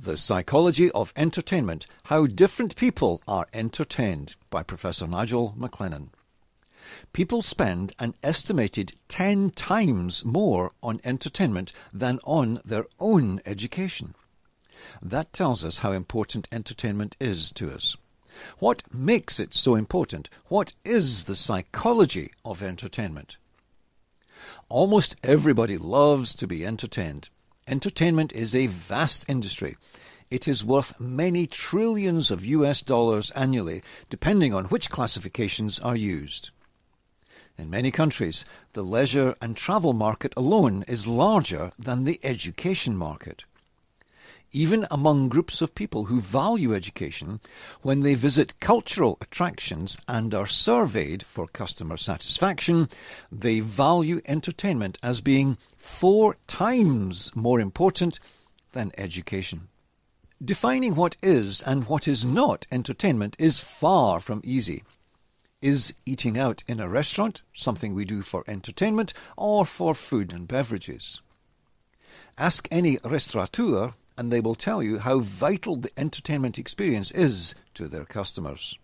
The Psychology of Entertainment How Different People Are Entertained by Professor Nigel MacLennan. People spend an estimated 10 times more on entertainment than on their own education. That tells us how important entertainment is to us. What makes it so important? What is the psychology of entertainment? Almost everybody loves to be entertained. Entertainment is a vast industry. It is worth many trillions of US dollars annually, depending on which classifications are used. In many countries, the leisure and travel market alone is larger than the education market. Even among groups of people who value education, when they visit cultural attractions and are surveyed for customer satisfaction, they value entertainment as being four times more important than education. Defining what is and what is not entertainment is far from easy. Is eating out in a restaurant something we do for entertainment or for food and beverages? Ask any restaurateur and they will tell you how vital the entertainment experience is to their customers.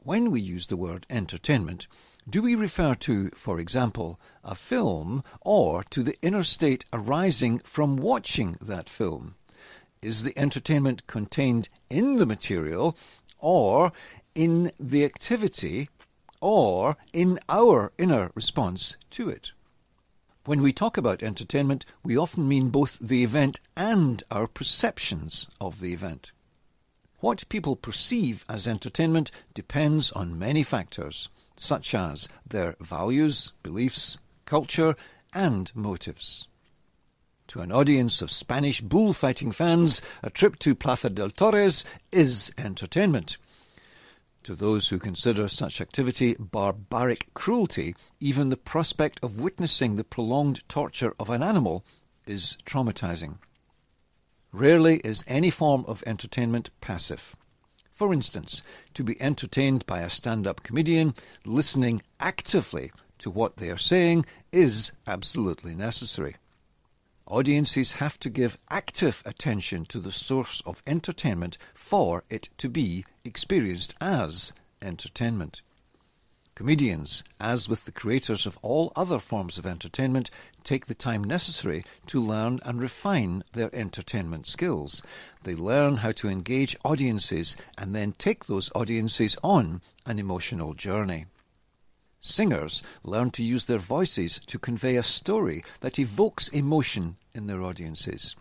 When we use the word entertainment, do we refer to, for example, a film or to the inner state arising from watching that film? Is the entertainment contained in the material or in the activity or in our inner response to it. When we talk about entertainment, we often mean both the event and our perceptions of the event. What people perceive as entertainment depends on many factors, such as their values, beliefs, culture, and motives. To an audience of Spanish bullfighting fans, a trip to Plaza del Toros is entertainment. To those who consider such activity barbaric cruelty, even the prospect of witnessing the prolonged torture of an animal is traumatizing. Rarely is any form of entertainment passive. For instance, to be entertained by a stand up comedian, listening actively to what they are saying is absolutely necessary. Audiences have to give active attention to the source of entertainment for it to be experienced as entertainment. Comedians, as with the creators of all other forms of entertainment, take the time necessary to learn and refine their entertainment skills. They learn how to engage audiences and then take those audiences on an emotional journey. Singers learn to use their voices to convey a story that evokes emotion in their audiences.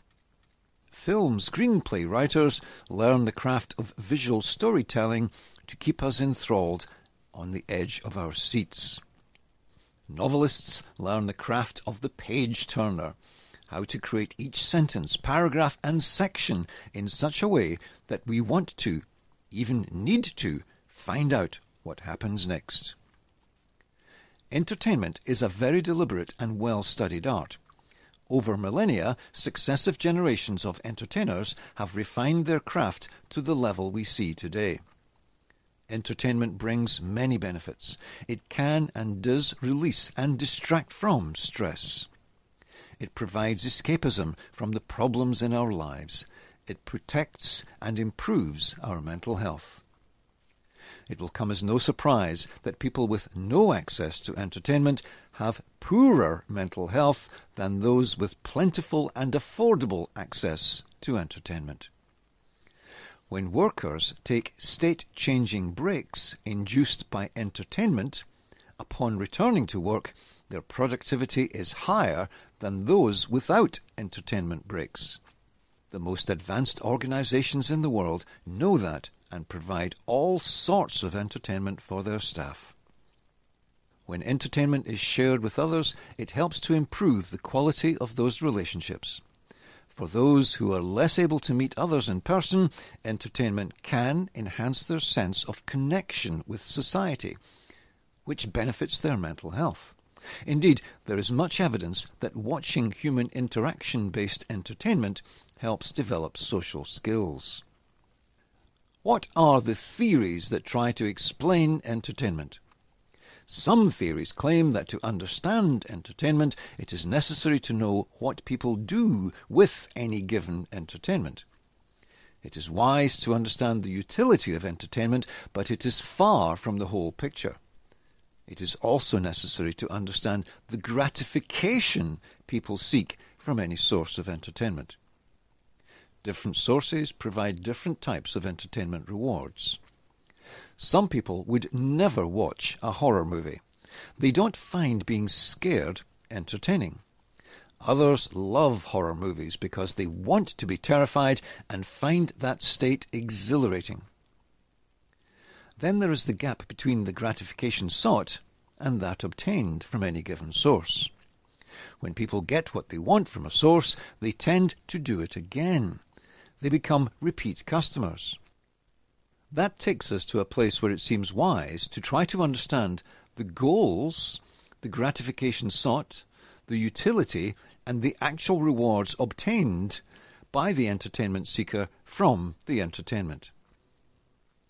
Film screenplay writers learn the craft of visual storytelling to keep us enthralled on the edge of our seats. Novelists learn the craft of the page turner, how to create each sentence, paragraph, and section in such a way that we want to, even need to, find out what happens next. Entertainment is a very deliberate and well studied art. Over millennia, successive generations of entertainers have refined their craft to the level we see today. Entertainment brings many benefits. It can and does release and distract from stress. It provides escapism from the problems in our lives. It protects and improves our mental health. It will come as no surprise that people with no access to entertainment have poorer mental health than those with plentiful and affordable access to entertainment. When workers take state changing breaks induced by entertainment, upon returning to work, their productivity is higher than those without entertainment breaks. The most advanced organizations in the world know that and provide all sorts of entertainment for their staff. When entertainment is shared with others, it helps to improve the quality of those relationships. For those who are less able to meet others in person, entertainment can enhance their sense of connection with society, which benefits their mental health. Indeed, there is much evidence that watching human interaction based entertainment helps develop social skills. What are the theories that try to explain entertainment? Some theories claim that to understand entertainment, it is necessary to know what people do with any given entertainment. It is wise to understand the utility of entertainment, but it is far from the whole picture. It is also necessary to understand the gratification people seek from any source of entertainment. Different sources provide different types of entertainment rewards. Some people would never watch a horror movie. They don't find being scared entertaining. Others love horror movies because they want to be terrified and find that state exhilarating. Then there is the gap between the gratification sought and that obtained from any given source. When people get what they want from a source, they tend to do it again. They become repeat customers. That takes us to a place where it seems wise to try to understand the goals, the gratification sought, the utility, and the actual rewards obtained by the entertainment seeker from the entertainment.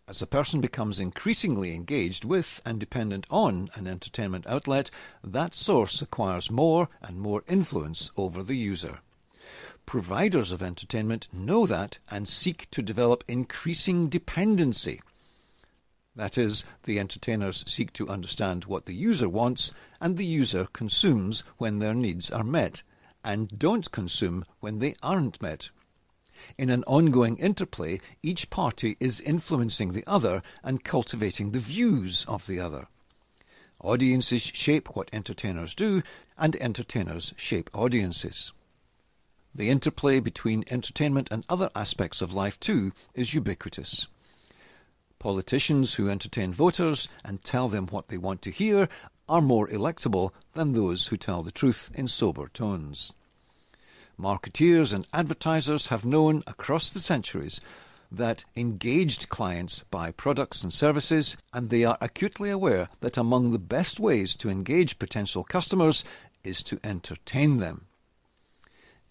As a person becomes increasingly engaged with and dependent on an entertainment outlet, that source acquires more and more influence over the user. Providers of entertainment know that and seek to develop increasing dependency. That is, the entertainers seek to understand what the user wants, and the user consumes when their needs are met and don't consume when they aren't met. In an ongoing interplay, each party is influencing the other and cultivating the views of the other. Audiences shape what entertainers do, and entertainers shape audiences. The interplay between entertainment and other aspects of life, too, is ubiquitous. Politicians who entertain voters and tell them what they want to hear are more electable than those who tell the truth in sober tones. Marketeers and advertisers have known across the centuries that engaged clients buy products and services, and they are acutely aware that among the best ways to engage potential customers is to entertain them.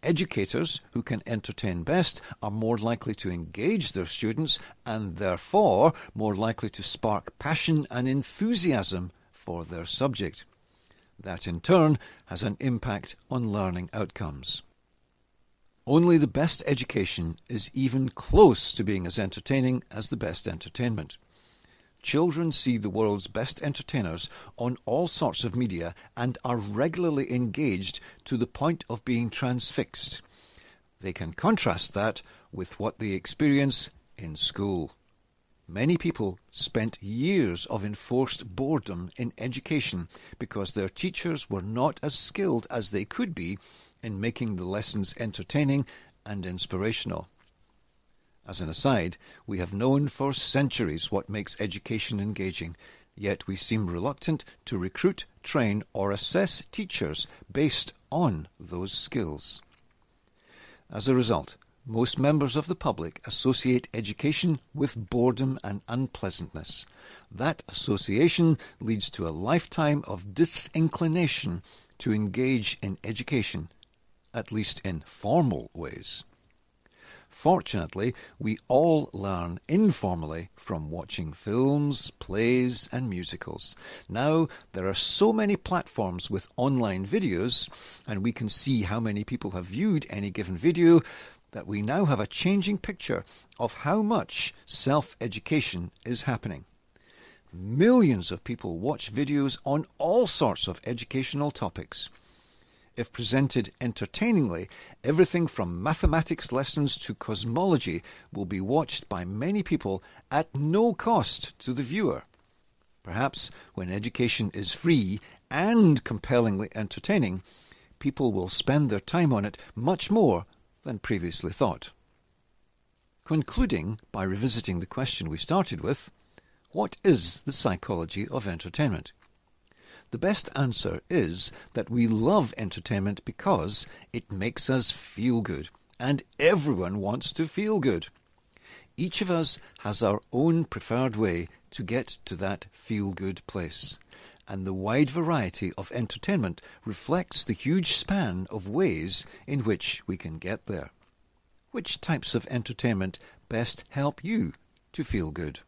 Educators who can entertain best are more likely to engage their students and therefore more likely to spark passion and enthusiasm for their subject. That in turn has an impact on learning outcomes. Only the best education is even close to being as entertaining as the best entertainment. Children see the world's best entertainers on all sorts of media and are regularly engaged to the point of being transfixed. They can contrast that with what they experience in school. Many people spent years of enforced boredom in education because their teachers were not as skilled as they could be in making the lessons entertaining and inspirational. As an aside, we have known for centuries what makes education engaging, yet we seem reluctant to recruit, train, or assess teachers based on those skills. As a result, most members of the public associate education with boredom and unpleasantness. That association leads to a lifetime of disinclination to engage in education, at least in formal ways. Fortunately, we all learn informally from watching films, plays, and musicals. Now, there are so many platforms with online videos, and we can see how many people have viewed any given video that we now have a changing picture of how much self education is happening. Millions of people watch videos on all sorts of educational topics. If presented entertainingly, everything from mathematics lessons to cosmology will be watched by many people at no cost to the viewer. Perhaps when education is free and compellingly entertaining, people will spend their time on it much more than previously thought. Concluding by revisiting the question we started with what is the psychology of entertainment? The best answer is that we love entertainment because it makes us feel good, and everyone wants to feel good. Each of us has our own preferred way to get to that feel good place and the wide variety of entertainment reflects the huge span of ways in which we can get there. Which types of entertainment best help you to feel good?